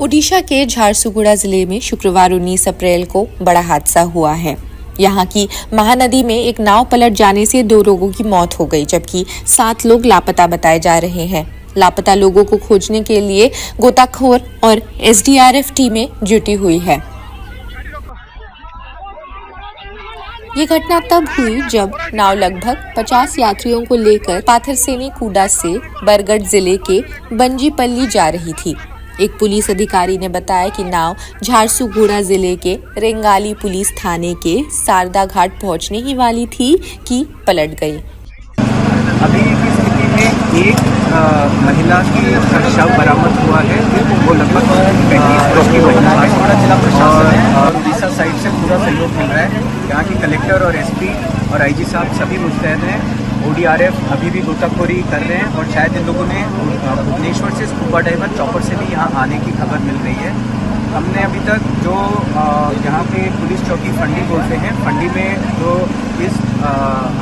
ओडिशा के झारसुगुड़ा ज़िले में शुक्रवार 19 अप्रैल को बड़ा हादसा हुआ है। यहाँ की महानदी में एक नाव पलट जाने से दो लोगों की मौत हो गई, जबकि सात लोग लापता बताए जा रहे हैं। लापता लोगों को खोजने के लिए गोताखोर और एसडीआरएफ टीमें जुटी हुई है। ये घटना तब हुई जब नाव लगभग 50 यात्रियों को लेकर पाथरसेनी कूडा से बरगढ़ ज़िले के बंजीपल्ली जा रही थी। एक पुलिस अधिकारी ने बताया कि नाव झारसुगुड़ा ज़िले के रेंगाली पुलिस थाने के सारदा घाट पहुँचने ही वाली थी कि पलट गई। अभी की स्थिति में एक आ, महिला की शव बरामद हुआ है वो लगभग पैंतीस वर्ष की महिला है। जिला प्रशासन और उड़ीसा साइड से पूरा सहयोग मिल रहा है। यहाँ की कलेक्टर और एसपी और आईजी साहब सभी मुस्तैद हैं। ओडीआरएफ अभी भी गोताखोरी कर रहे हैं और शायद इन लोगों ने भुवनेश्वर से स्कूबा डाइवर चौपर से भी यहाँ आने की खबर मिल रही है। हमने अभी तक जो यहाँ पे पुलिस चौकी फंडी बोलते हैं, फंडी में जो इस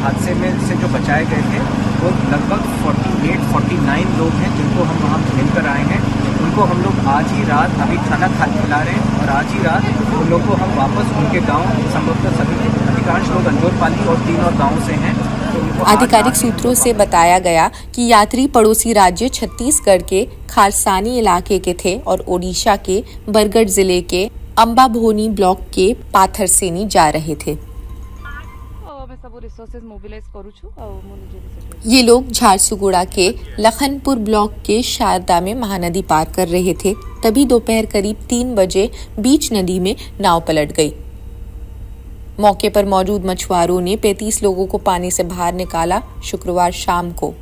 हादसे में से जो बचाए गए थे, वो लगभग 48 49 लोग हैं जिनको हम वहाँ मिलकर आए हैं। उनको हम लोग आज ही रात अभी खाना खा खिला रहे हैं और आज ही रात उन लोग को हम वापस उनके गाँव, संभवतः सभी अधिकांश लोग अंजोरपाली और तीन और गाँव से हैं। आधिकारिक सूत्रों से बताया गया कि यात्री पड़ोसी राज्य छत्तीसगढ़ के खारसानी इलाके के थे और ओडिशा के बरगढ़ ज़िले के अम्बाभोनी ब्लॉक के पाथरसेनी जा रहे थे। ये लोग झारसुगुड़ा के लखनपुर ब्लॉक के शारदा में महानदी पार कर रहे थे। तभी दोपहर करीब तीन बजे बीच नदी में नाव पलट गई। मौके पर मौजूद मछुआरों ने 35 लोगों को पानी से बाहर निकाला शुक्रवार शाम को।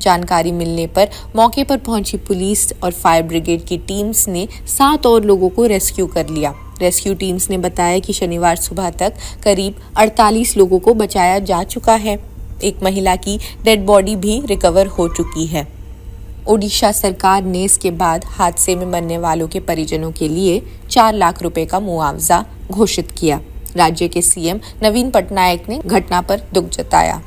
जानकारी मिलने पर मौके पर पहुँची पुलिस और फायर ब्रिगेड की टीम्स ने सात और लोगों को रेस्क्यू कर लिया। रेस्क्यू टीम्स ने बताया कि शनिवार सुबह तक करीब 48 लोगों को बचाया जा चुका है। एक महिला की डेड बॉडी भी रिकवर हो चुकी है। ओडिशा सरकार ने इसके बाद हादसे में मरने वालों के परिजनों के लिए चार लाख रुपए का मुआवजा घोषित किया। राज्य के सीएम नवीन पटनायक ने घटना पर दुख जताया।